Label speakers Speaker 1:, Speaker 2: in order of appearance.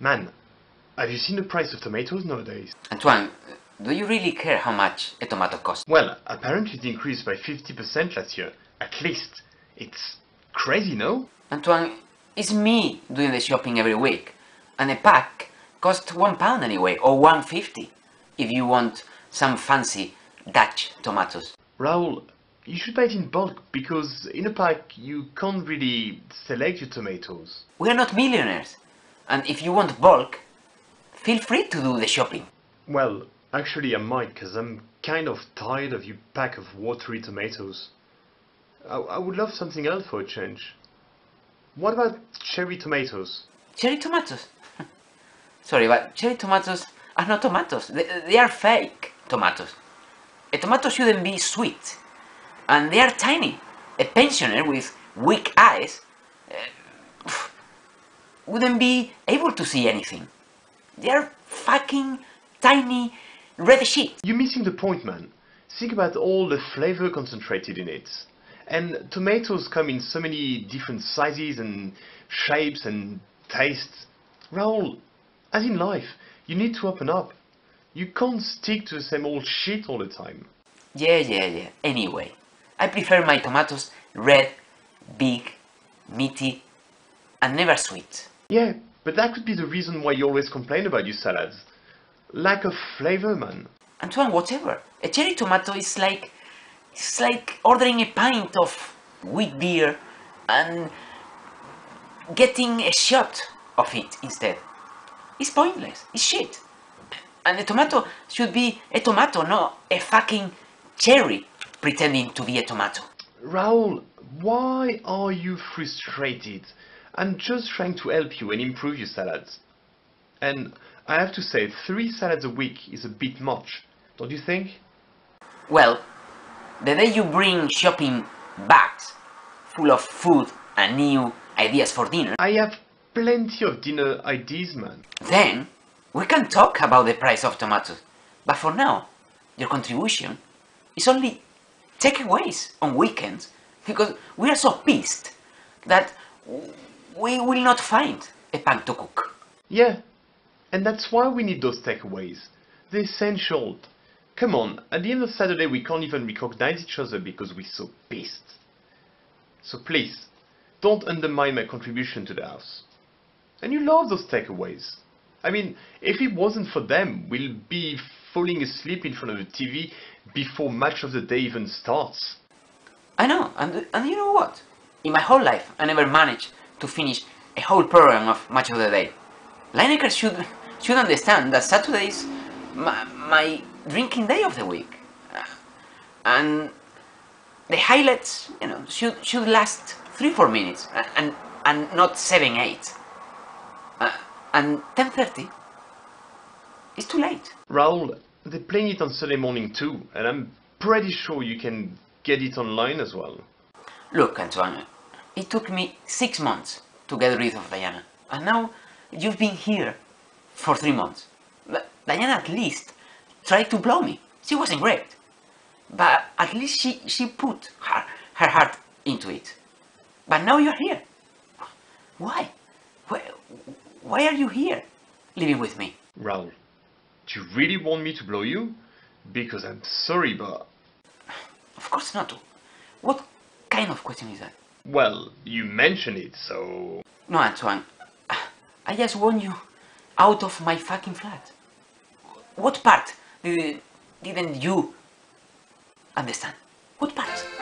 Speaker 1: Man, have you seen the price of tomatoes nowadays?
Speaker 2: Antoine, do you really care how much a tomato costs?
Speaker 1: Well, apparently it increased by 50% last year. At least. It's crazy, no?
Speaker 2: Antoine, it's me doing the shopping every week. And a pack costs one pound anyway, or one fifty, if you want some fancy Dutch tomatoes.
Speaker 1: Raul, you should buy it in bulk because in a pack you can't really select your tomatoes.
Speaker 2: We are not millionaires. And if you want bulk, feel free to do the shopping.
Speaker 1: Well, actually I might because I'm kind of tired of your pack of watery tomatoes. I, I would love something else for a change. What about cherry tomatoes?
Speaker 2: Cherry tomatoes? Sorry, but cherry tomatoes are not tomatoes. They, they are fake tomatoes. A tomato shouldn't be sweet. And they are tiny. A pensioner with weak eyes uh, wouldn't be able to see anything. They are fucking tiny red shit.
Speaker 1: You're missing the point, man. Think about all the flavor concentrated in it. And tomatoes come in so many different sizes and shapes and tastes. Raul, as in life, you need to open up. You can't stick to the same old shit all the time.
Speaker 2: Yeah, yeah, yeah. Anyway, I prefer my tomatoes red, big, meaty, and never sweet.
Speaker 1: Yeah, but that could be the reason why you always complain about your salads. Lack of flavor, man.
Speaker 2: Antoine, whatever. A cherry tomato is like it's like ordering a pint of wheat beer and getting a shot of it instead. It's pointless. It's shit. And a tomato should be a tomato, not a fucking cherry pretending to be a tomato.
Speaker 1: Raul, why are you frustrated? I'm just trying to help you and improve your salads. And I have to say, three salads a week is a bit much, don't you think?
Speaker 2: Well, the day you bring shopping bags full of food and new ideas for dinner,
Speaker 1: I have plenty of dinner ideas, man.
Speaker 2: then we can talk about the price of tomatoes. But for now, your contribution is only takeaways on weekends because we are so pissed that we will not find a pan to cook.
Speaker 1: Yeah, and that's why we need those takeaways. They're essential. Come on, at the end of Saturday we can't even recognize each other because we're so pissed. So please, don't undermine my contribution to the house. And you love those takeaways. I mean, if it wasn't for them, we'll be falling asleep in front of the TV before match of the day even starts.
Speaker 2: I know, and, and you know what? In my whole life, I never managed to finish a whole program of Match of the Day. Lineker should, should understand that Saturday is my, my drinking day of the week. Uh, and the highlights, you know, should, should last 3-4 minutes uh, and, and not 7-8. Uh, and 10.30 is too late.
Speaker 1: Raul, they're playing it on Sunday morning too, and I'm pretty sure you can get it online as well.
Speaker 2: Look, Antoine, it took me six months to get rid of Diana. And now you've been here for three months. But Diana at least tried to blow me. She wasn't great. But at least she, she put her, her heart into it. But now you're here. Why? Why, why are you here, living with me?
Speaker 1: Raul, do you really want me to blow you? Because I'm sorry, but...
Speaker 2: Of course not. What kind of question is that?
Speaker 1: Well, you mentioned it, so...
Speaker 2: No, Antoine. I just want you out of my fucking flat. What part did, didn't you understand? What part?